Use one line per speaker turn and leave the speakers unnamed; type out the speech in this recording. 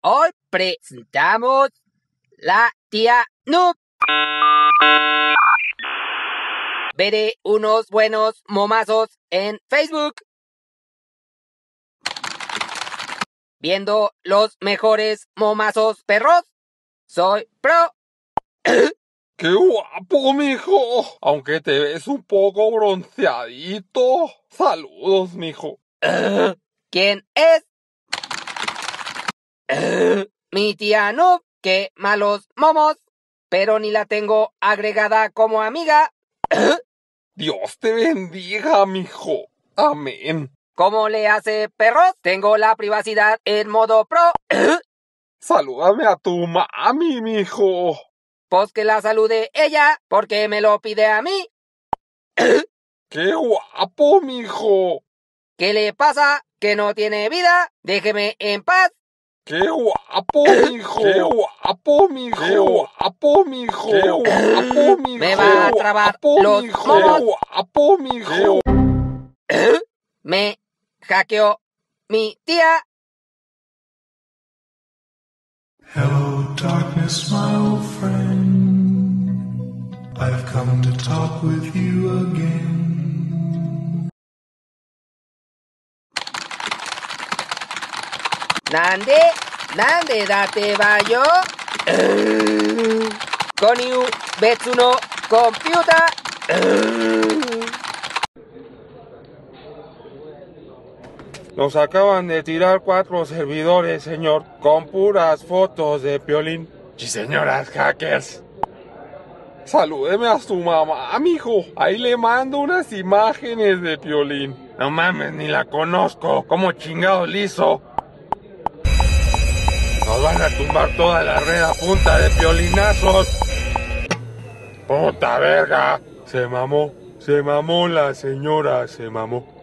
Hoy presentamos la tía Noob. Veré unos buenos momazos en Facebook. Viendo los mejores momazos perros. Soy pro.
¡Qué guapo, mijo! Aunque te ves un poco bronceadito. Saludos, mijo.
¿Quién es? Mi tía Noob, qué malos momos, pero ni la tengo agregada como amiga.
Dios te bendiga, mijo. Amén.
¿Cómo le hace perros? Tengo la privacidad en modo pro.
Salúdame a tu mami, mijo.
Pues que la salude ella, porque me lo pide a mí.
¡Qué guapo, mijo!
¿Qué le pasa? ¿Que no tiene vida? Déjeme en paz.
¡Qué guapo, mijo! ¡Qué guapo, mijo! ¡Qué guapo, mijo! ¡Qué guapo, mijo!
Me va a trabar los
mijo!
momos.
¡Qué guapo, mijo!
Me hackeó mi tía.
Hello, darkness, my old friend. I've come to talk with you again.
Nande, nande date bayo. Konyu betsu no computer.
Nos acaban de tirar cuatro servidores, señor, con puras fotos de Piolín. Y señoras hackers. Salúdeme a su mamá, mijo. Ahí le mando unas imágenes de Piolín. No mames, ni la conozco. ¿Cómo chingado liso? Nos van a tumbar toda la red a punta de piolinazos. Puta verga. Se mamó. Se mamó la señora, se mamó.